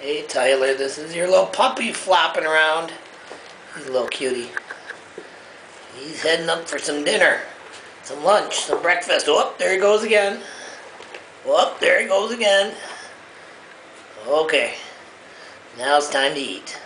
Hey Tyler, this is your little puppy flopping around. He's a little cutie. He's heading up for some dinner, some lunch, some breakfast. Oh, there he goes again. Oh, there he goes again. Okay, now it's time to eat.